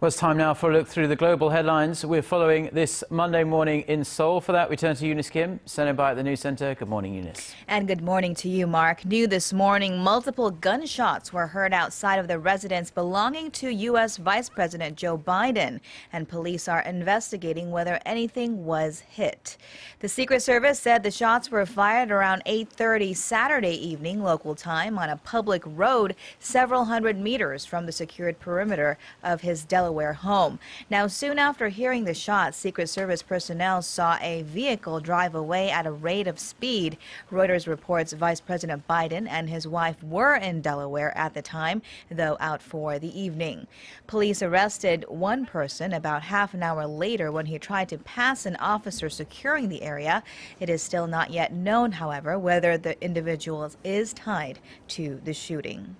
Well, it's time now for a look through the global headlines. We're following this Monday morning in Seoul. For that, we turn to Eunice Kim, standing by at the news center. Good morning, Eunice. And good morning to you, Mark. New this morning, multiple gunshots were heard outside of the residence belonging to U.S. Vice President Joe Biden, and police are investigating whether anything was hit. The Secret Service said the shots were fired around 8:30 Saturday evening local time on a public road several hundred meters from the secured perimeter of his Delaware Delaware home. Now, soon after hearing the shots, Secret Service personnel saw a vehicle drive away at a rate of speed. Reuters reports Vice President Biden and his wife were in Delaware at the time, though out for the evening. Police arrested one person about half an hour later when he tried to pass an officer securing the area. It is still not yet known, however, whether the individual is tied to the shooting.